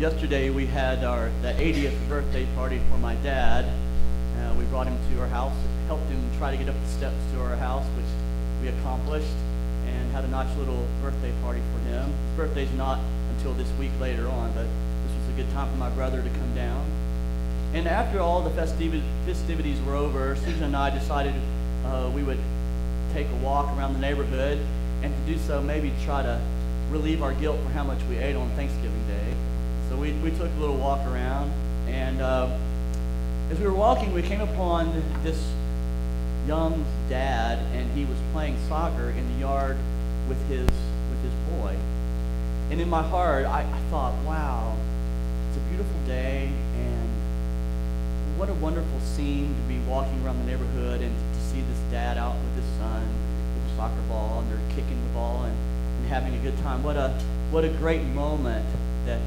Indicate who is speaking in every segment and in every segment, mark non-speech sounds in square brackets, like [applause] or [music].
Speaker 1: yesterday we had our the 80th birthday party for my dad. Uh, we brought him to our house, helped him try to get up the steps to our house, which we accomplished, and had a nice little birthday party for him. His birthday's not until this week later on, but this was a good time for my brother to come down. And after all the festivi- festivities were over, Susan and I decided uh, we would take a walk around the neighborhood, and to do so, maybe try to relieve our guilt for how much we ate on Thanksgiving Day. We took a little walk around, and uh, as we were walking, we came upon this young dad, and he was playing soccer in the yard with his with his boy. And in my heart, I, I thought, wow, it's a beautiful day, and what a wonderful scene to be walking around the neighborhood and to see this dad out with his son with a soccer ball, and they're kicking the ball and, and having a good time. What a what a great moment that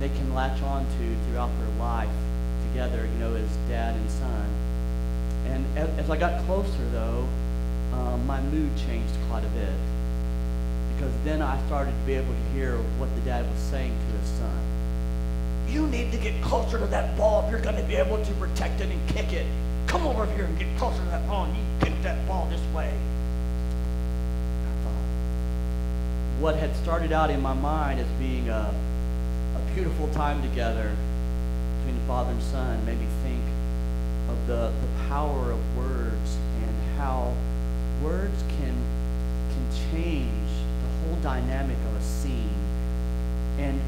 Speaker 1: they can latch on to throughout their life together, you know, as dad and son. And as, as I got closer, though, um, my mood changed quite a bit because then I started to be able to hear what the dad was saying to his son. You need to get closer to that ball if you're going to be able to protect it and kick it. Come over here and get closer to that ball and you kick that ball this way. I thought, what had started out in my mind as being a, a beautiful time together between the father and son made me think of the, the power of words and how words can can change the whole dynamic of a scene. And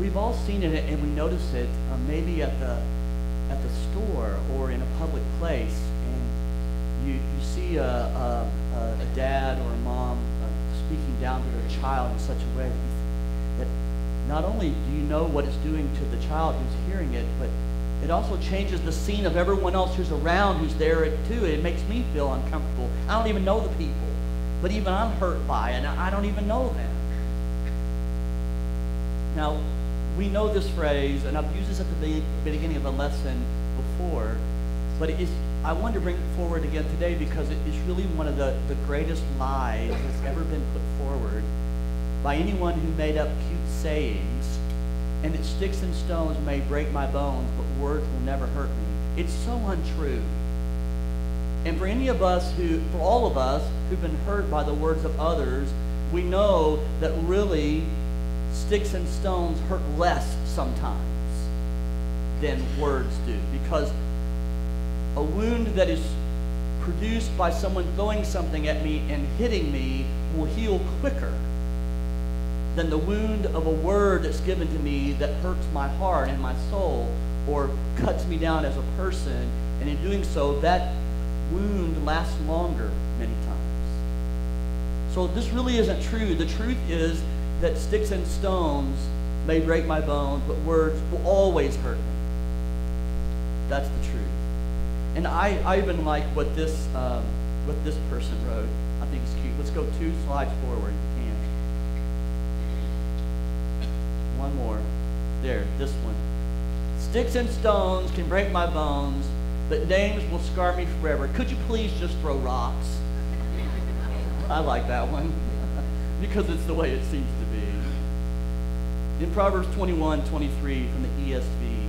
Speaker 1: we've all seen it and we notice it uh, maybe at the at the store or in a public place and you, you see a, a, a dad or a mom uh, speaking down to their child in such a way that not only do you know what it's doing to the child who's hearing it, but it also changes the scene of everyone else who's around who's there too. It makes me feel uncomfortable. I don't even know the people, but even I'm hurt by it, and I don't even know them. Now, we know this phrase, and I've used this at the beginning of the lesson before, but I wanted to bring it forward again today because it is really one of the, the greatest lies that's ever been put forward by anyone who made up cute sayings, and that sticks and stones may break my bones, but words will never hurt me. It's so untrue. And for any of us who, for all of us who've been hurt by the words of others, we know that really sticks and stones hurt less sometimes than words do. Because a wound that is produced by someone throwing something at me and hitting me will heal quicker than the wound of a word that's given to me that hurts my heart and my soul or cuts me down as a person. And in doing so, that wound lasts longer many times. So this really isn't true. The truth is that sticks and stones may break my bones, but words will always hurt me. That's the truth. And I, I even like what this, um, what this person wrote. I think it's cute. Let's go two slides forward. More. There, this one. Sticks and stones can break my bones, but names will scar me forever. Could you please just throw rocks? I like that one [laughs] because it's the way it seems to be. In Proverbs 21 23 from the ESV,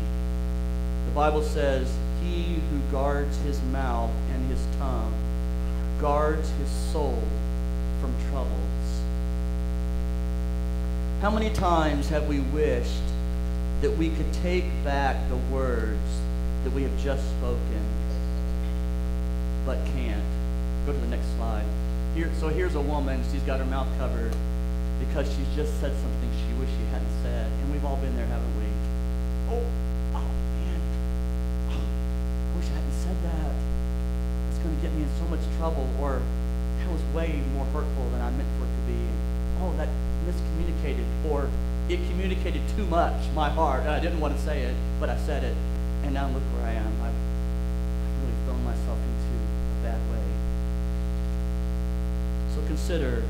Speaker 1: the Bible says, He who guards his mouth and his tongue guards his soul from troubles. How many times have we wished that we could take back the words that we have just spoken, but can't? Go to the next slide. Here, so here's a woman. She's got her mouth covered because she's just said something she wished she hadn't said. And we've all been there, haven't we? Oh, oh man. Oh, I wish I hadn't said that. It's going to get me in so much trouble. Or that was way more hurtful than I meant for it to be. oh, that miscommunicated. Or it communicated too much, my heart. I didn't want to say it, but I said it. And now look where I am. I've, I've really thrown myself into a bad way. So consider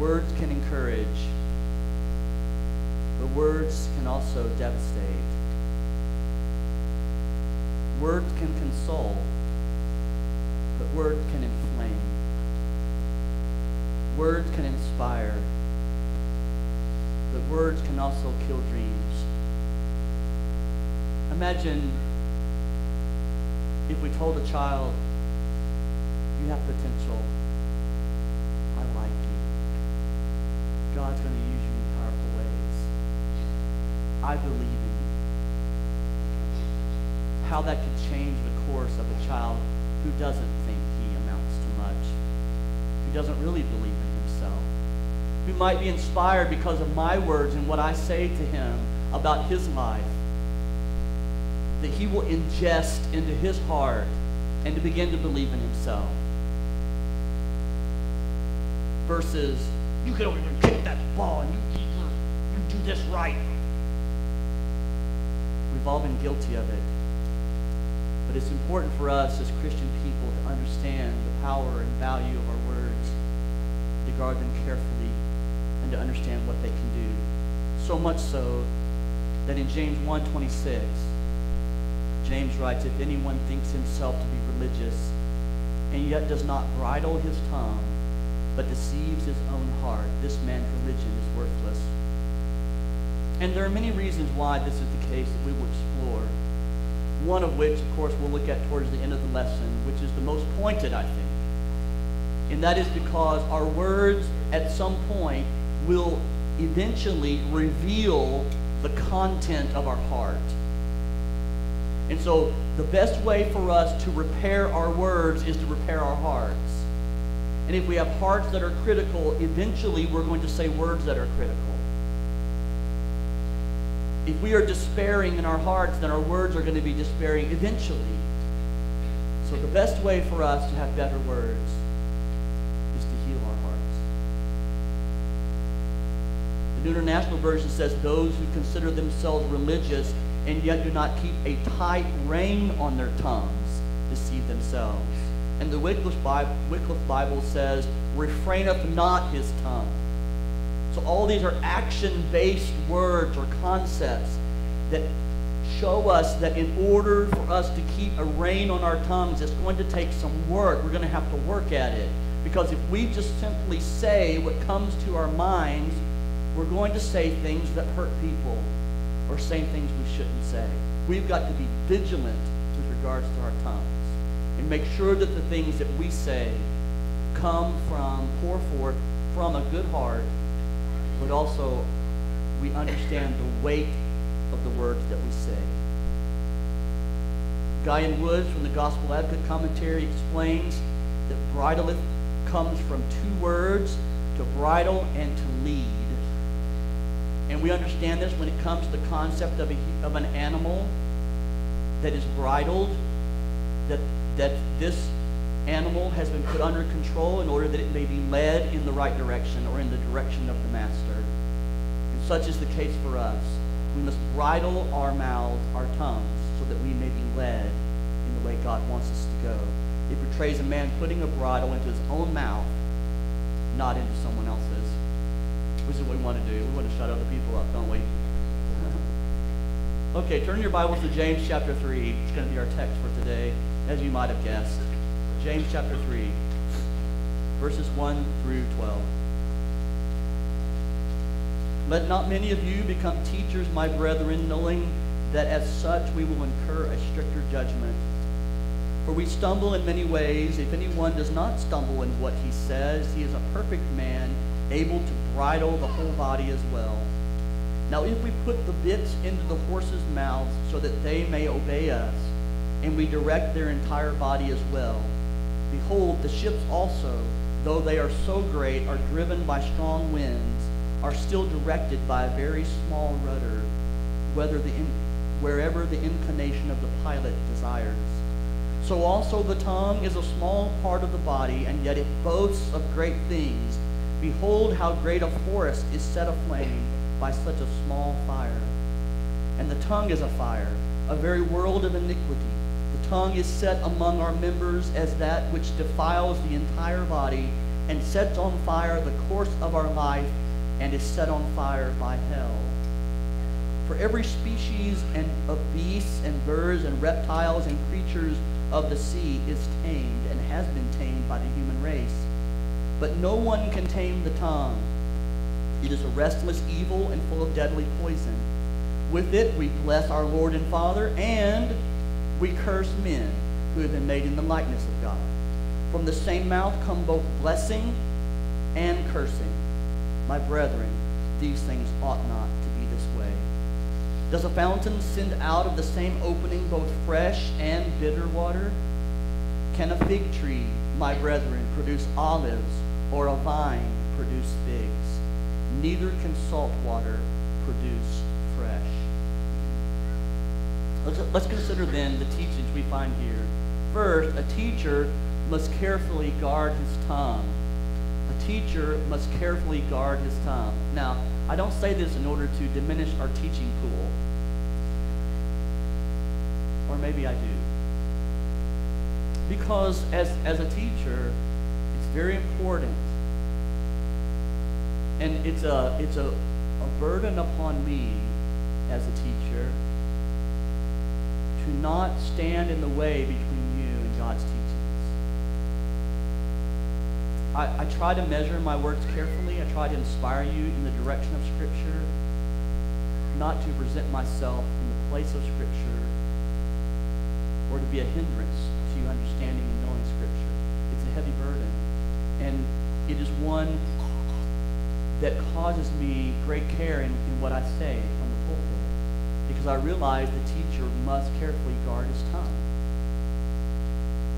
Speaker 1: words can encourage, but words can also devastate. Words can console, but words can inflame. Words can inspire, but words can also kill dreams. Imagine if we told a child, you have potential. I like you. God's going to use you in powerful ways. I believe in you. How that could change the course of a child who doesn't think he amounts to much, who doesn't really believe in himself, who might be inspired because of my words and what I say to him about his life, that he will ingest into his heart and to begin to believe in himself. Versus, you can only kick that ball and you, you, you do this right. We've all been guilty of it. It's important for us as Christian people to understand the power and value of our words, to guard them carefully, and to understand what they can do. So much so that in James 1.26, James writes, If anyone thinks himself to be religious and yet does not bridle his tongue, but deceives his own heart, this man's religion is worthless. And there are many reasons why this is the case that we will explore. One of which, of course, we'll look at towards the end of the lesson, which is the most pointed, I think. And that is because our words at some point will eventually reveal the content of our heart. And so the best way for us to repair our words is to repair our hearts. And if we have hearts that are critical, eventually we're going to say words that are critical. If we are despairing in our hearts, then our words are going to be despairing eventually. So the best way for us to have better words is to heal our hearts. The New International Version says those who consider themselves religious and yet do not keep a tight rein on their tongues, deceive themselves. And the Wycliffe Bible, Wycliffe Bible says, refraineth not his tongue. So all these are action-based words or concepts that show us that in order for us to keep a rein on our tongues, it's going to take some work. We're going to have to work at it. Because if we just simply say what comes to our minds, we're going to say things that hurt people or say things we shouldn't say. We've got to be vigilant with regards to our tongues and make sure that the things that we say come from, pour forth from a good heart, but also we understand the weight of the words that we say. Guy N. Woods from the Gospel Advocate Commentary explains that bridleth comes from two words, to bridle and to lead. And we understand this when it comes to the concept of, a, of an animal that is bridled, that, that this animal has been put under control in order that it may be led in the right direction or in the direction of the master. And such is the case for us. We must bridle our mouths, our tongues, so that we may be led in the way God wants us to go. It portrays a man putting a bridle into his own mouth, not into someone else's. Which is what we want to do. We want to shut other people up, don't we? okay, turn your Bibles to James chapter 3. It's going to be our text for today, as you might have guessed. James chapter 3, verses 1 through 12. Let not many of you become teachers, my brethren, knowing that as such we will incur a stricter judgment. For we stumble in many ways. If anyone does not stumble in what he says, he is a perfect man, able to bridle the whole body as well. Now if we put the bits into the horses' mouths so that they may obey us, and we direct their entire body as well, behold, the ships also, though they are so great, are driven by strong winds, are still directed by a very small rudder, whether the wherever the inclination of the pilot desires. So also the tongue is a small part of the body, and yet it boasts of great things. Behold how great a forest is set aflame by such a small fire. And the tongue is a fire, a very world of iniquity. Tongue is set among our members as that which defiles the entire body and sets on fire the course of our life and is set on fire by hell. For every species and of beasts and birds and reptiles and creatures of the sea is tamed and has been tamed by the human race. But no one can tame the tongue. It is a restless evil and full of deadly poison. With it we bless our Lord and Father, and we curse men who have been made in the likeness of God. From the same mouth come both blessing and cursing. My brethren, these things ought not to be this way. Does a fountain send out of the same opening both fresh and bitter water? Can a fig tree, my brethren, produce olives, or a vine produce figs? Neither can salt water produce. Let's, let's consider then the teachings we find here. First, a teacher must carefully guard his tongue. A teacher must carefully guard his tongue. Now, I don't say this in order to diminish our teaching pool. Or maybe I do. Because as, as a teacher, it's very important. And it's a, it's a, a burden upon me as a teacher not stand in the way between you and God's teachings. I, I try to measure my words carefully. I try to inspire you in the direction of Scripture, not to present myself in the place of Scripture or to be a hindrance to you understanding and knowing Scripture. It's a heavy burden. And it is one that causes me great care in, in what I say from the because I realize the teacher must carefully guard his tongue.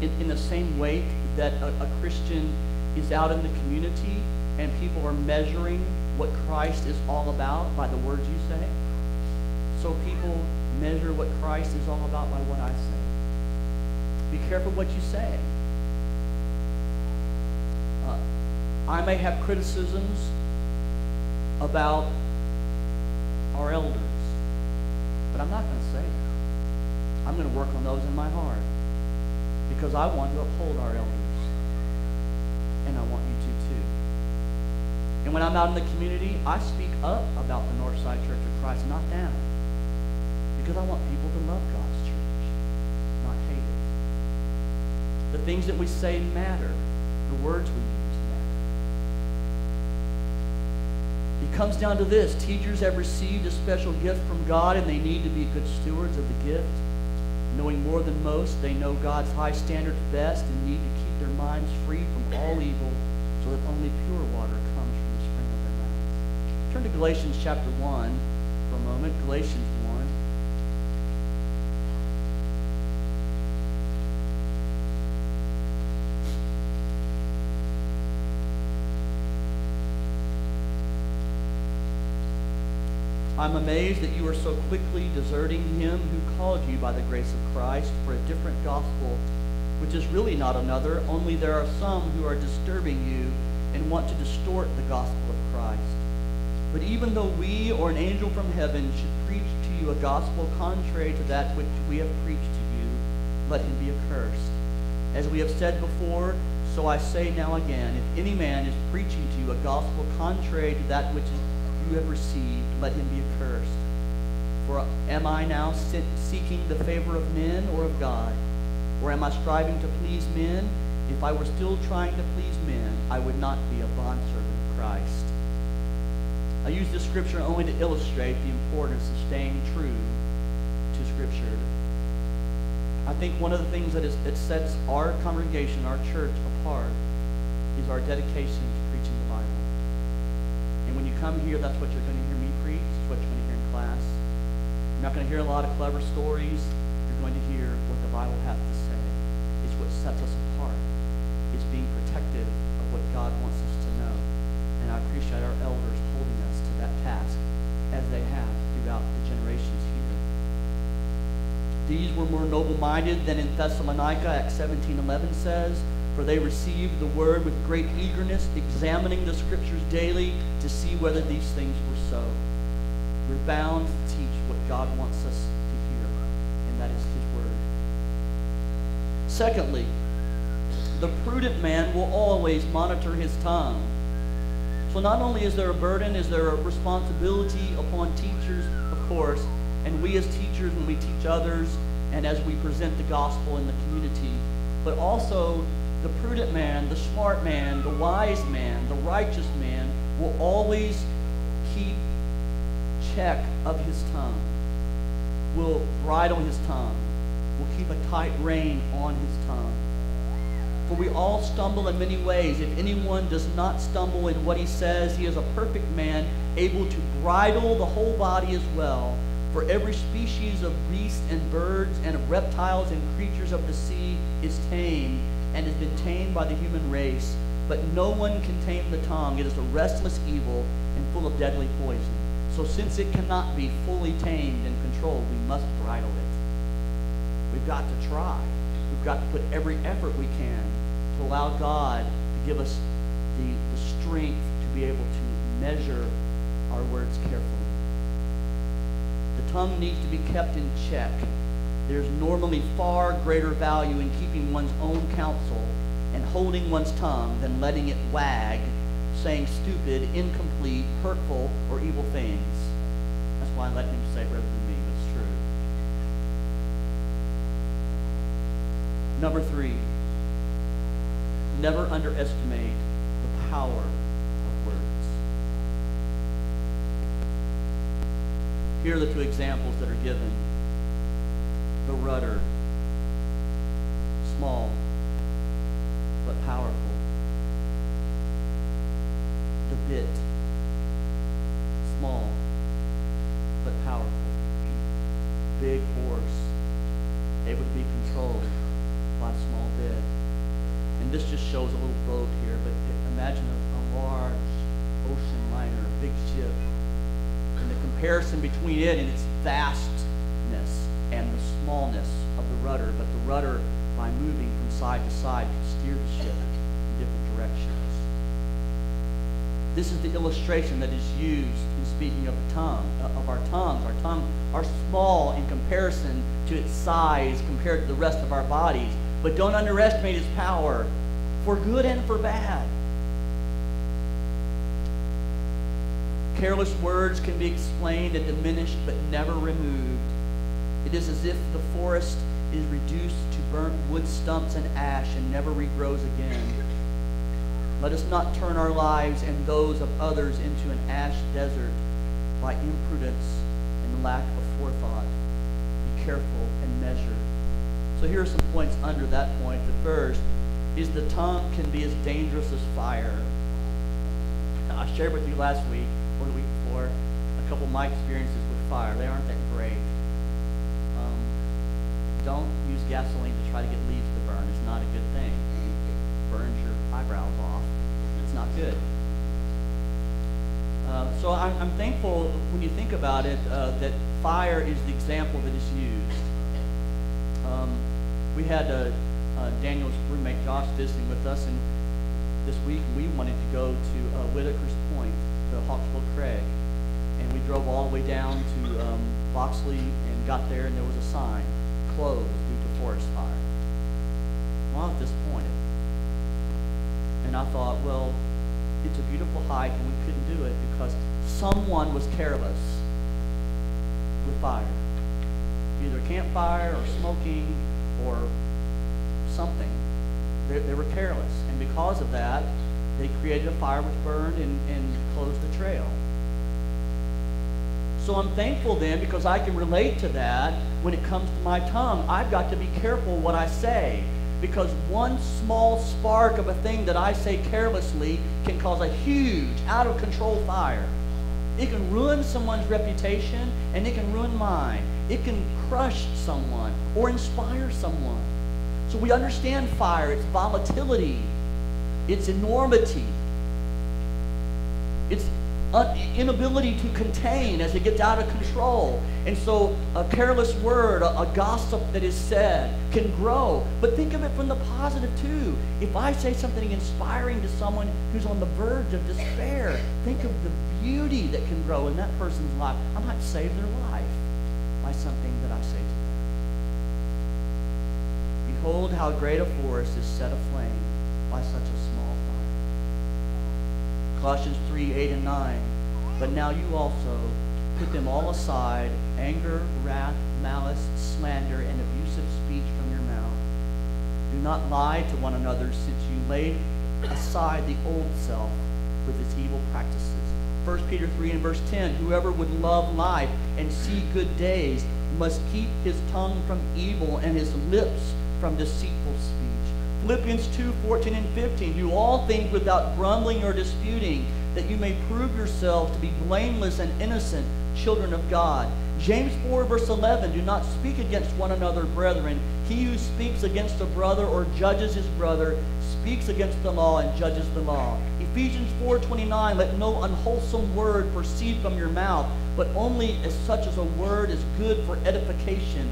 Speaker 1: In, in the same way that a, a Christian is out in the community and people are measuring what Christ is all about by the words you say, so people measure what Christ is all about by what I say. Be careful what you say. Uh, I may have criticisms about our elders, but I'm not going to say that. I'm going to work on those in my heart because I want to uphold our elders, and I want you to too. And when I'm out in the community, I speak up about the Northside Church of Christ, not down, because I want people to love God's church, not hate it. The things that we say matter. The words we use matter. It comes down to this. Teachers have received a special gift from God, and they need to be good stewards of the gift. Knowing more than most, they know God's high standard best and need to keep their minds free from all evil so that only pure water comes from the spring of their mouths. Turn to Galatians chapter 1 for a moment. Galatians 1. I'm amazed that you are so quickly deserting him who called you by the grace of Christ for a different gospel, which is really not another, only there are some who are disturbing you and want to distort the gospel of Christ. But even though we or an angel from heaven should preach to you a gospel contrary to that which we have preached to you, let him be accursed. As we have said before, so I say now again, if any man is preaching to you a gospel contrary to that which you have received, let him be accursed. For am I now seeking the favor of men or of God? Or am I striving to please men? If I were still trying to please men, I would not be a bondservant of Christ. I use this scripture only to illustrate the importance of staying true to Scripture. I think one of the things that, is, that sets our congregation, our church, apart is our dedication to preaching the Bible. When you come here, that's what you're going to hear me preach. It's what you're going to hear in class. You're not going to hear a lot of clever stories. You're going to hear what the Bible has to say. It's what sets us apart. It's being protective of what God wants us to know. And I appreciate our elders holding us to that task as they have throughout the generations here. These were more noble-minded than in Thessalonica, Acts 17.11 says, for they received the word with great eagerness, examining the scriptures daily to see whether these things were so. We're bound to teach what God wants us to hear, and that is his word. Secondly, the prudent man will always monitor his tongue. So not only is there a burden, is there a responsibility upon teachers, of course, and we as teachers when we teach others and as we present the gospel in the community, but also the prudent man, the smart man, the wise man, the righteous man will always keep check of his tongue, will bridle his tongue, will keep a tight rein on his tongue. For we all stumble in many ways. If anyone does not stumble in what he says, he is a perfect man, able to bridle the whole body as well. For every species of beasts and birds and of reptiles and creatures of the sea is tamed and has been tamed by the human race. But no one can tame the tongue. It is a restless evil and full of deadly poison. So since it cannot be fully tamed and controlled, we must bridle it. We've got to try. We've got to put every effort we can to allow God to give us the, the strength to be able to measure our words carefully. Tongue needs to be kept in check. There's normally far greater value in keeping one's own counsel and holding one's tongue than letting it wag, saying stupid, incomplete, hurtful, or evil things. That's why I let him say rather than me, but it's true. Number three, never underestimate the power of words. Here are the two examples that are given. The rudder, small but powerful. The bit, small but powerful. Big horse, able to be controlled by a small bit. And this just shows a little boat here, but imagine a, a large ocean liner, a big ship. And the comparison between it and its vastness and the smallness of the rudder, but the rudder, by moving from side to side, can steer the ship in different directions. This is the illustration that is used in speaking of the tongue, uh, of our tongues. Our tongue are small in comparison to its size compared to the rest of our bodies. But don't underestimate its power for good and for bad. Careless words can be explained and diminished but never removed. It is as if the forest is reduced to burnt wood stumps and ash and never regrows again. Let us not turn our lives and those of others into an ash desert by imprudence and lack of forethought. Be careful and measure. So here are some points under that point. The first is the tongue can be as dangerous as fire. [laughs] I shared with you last week the a couple of my experiences with fire. They aren't that great. Um, don't use gasoline to try to get leaves to burn. It's not a good thing. It burns your eyebrows off. It's not good. Uh, so I'm, I'm, thankful when you think about it uh, that fire is the example that is used. Um, we had uh, uh, Daniel's roommate Josh visiting with us, and this week we wanted to go to uh, Whitaker's Point, to Hawksbill Crag, drove all the way down to um, Boxley and got there, and there was a sign, closed due to forest fire. Well, I was disappointed, and I thought, well, it's a beautiful hike, and we couldn't do it because someone was careless with fire either campfire or smoking or something. They, they, were careless. And because of that, they created a fire which burned and, and closed the trail. So I'm thankful then because I can relate to that when it comes to my tongue. I've got to be careful what I say because one small spark of a thing that I say carelessly can cause a huge, out of control fire. It can ruin someone's reputation and it can ruin mine. It can crush someone or inspire someone. So we understand fire, its volatility, its enormity, its inability to contain as it gets out of control. And so a careless word, a, a, gossip that is said can grow. But think of it from the positive too. If I say something inspiring to someone who's on the verge of despair, think of the beauty that can grow in that person's life. I might save their life by something that I say to them. Behold how great a forest is set aflame by such a small. Colossians 3, 8 and 9. But now you also put them all aside, anger, wrath, malice, slander, and abusive speech from your mouth. Do not lie to one another since you laid aside the old self with its evil practices 1 Peter 3 and verse 10, whoever would love life and see good days must keep his tongue from evil and his lips from deceitful speech. Philippians 2, 14 and 15, do all things without grumbling or disputing, that you may prove yourselves to be blameless and innocent children of God. James 4, verse 11, do not speak against one another, brethren. He who speaks against a brother or judges his brother speaks against the law and judges the law. Ephesians 4:29, let no unwholesome word proceed from your mouth, but only as such as a word is good for edification,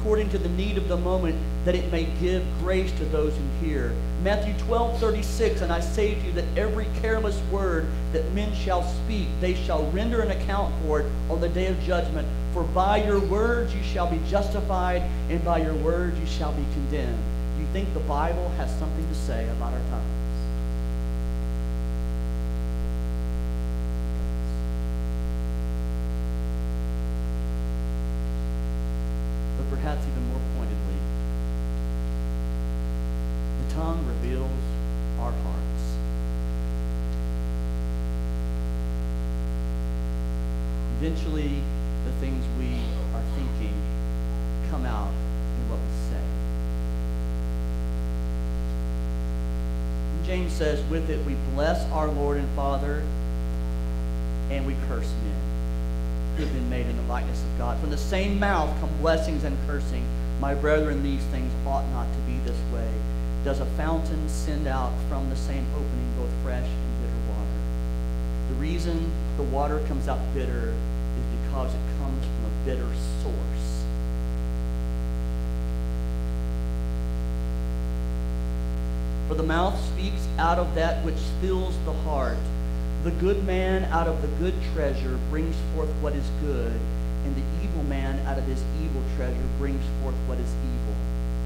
Speaker 1: according to the need of the moment, that it may give grace to those who hear. Matthew 12:36, and I say to you that every careless word that men shall speak, they shall render an account for it on the day of judgment. For by your words you shall be justified, and by your words you shall be condemned. Do you think the Bible has something to say about our tongues? But perhaps even more pointedly, the tongue reveals our hearts. Eventually, the things we are thinking come out in what we say. And James says, with it we bless our Lord and Father, and we curse men who have been made in the likeness of God. From the same mouth come blessings and cursing. My brethren, these things ought not to be this way. Does a fountain send out from the same opening both fresh and bitter water? The reason the water comes out bitter is because it comes from a bitter source. For the mouth speaks out of that which fills the heart. The good man out of the good treasure brings forth what is good, and the evil man out of his evil treasure brings forth what is evil.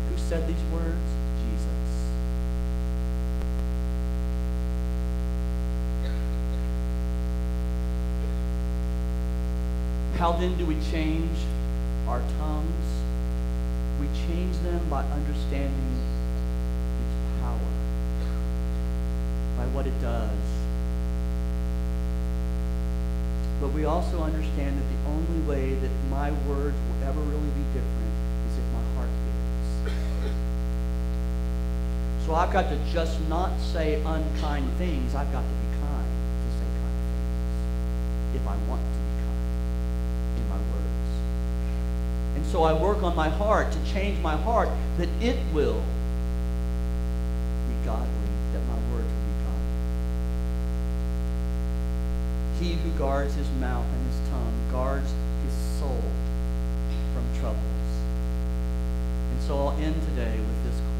Speaker 1: Who said these words? Jesus. How then do we change our tongues? We change them by understanding its power, by what it does. But we also understand that the only way that my words will ever really be different is if my heart is. So I've got to just not say unkind things. I've got to be kind to say kind things if I want to be kind in my words. And so I work on my heart to change my heart that it will be godly, that my words will be godly. He who guards his mouth and his tongue guards his soul from troubles. And so I'll end today with this quote.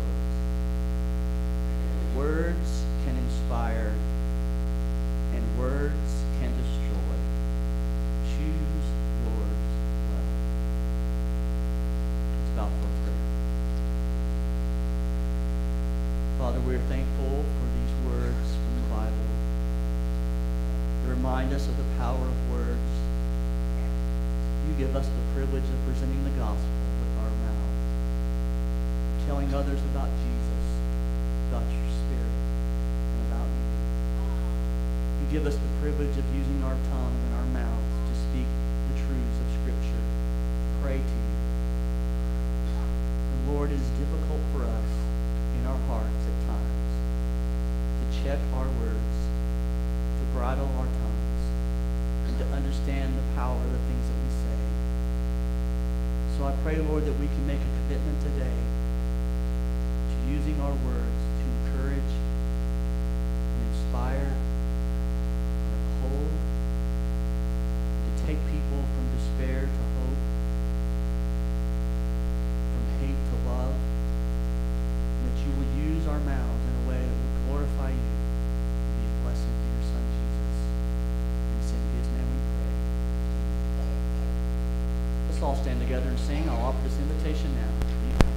Speaker 1: Words can inspire and words can destroy. Choose well. Let's bow for prayer. Father, we're thankful for these words from the Bible. They remind us of the power of words. You give us the privilege of presenting the gospel with our mouths, telling others about Jesus, about your Spirit, and about you. You give us the privilege of using our tongue and our mouths to speak the truths of Scripture, pray to you. And Lord, it is difficult for us in our hearts at times to check our words, to bridle our tongues, and to understand the power of the things that we say. So I pray, Lord, that we can make a commitment today to using our words to encourage and inspire all stand together and sing. I'll offer this invitation now.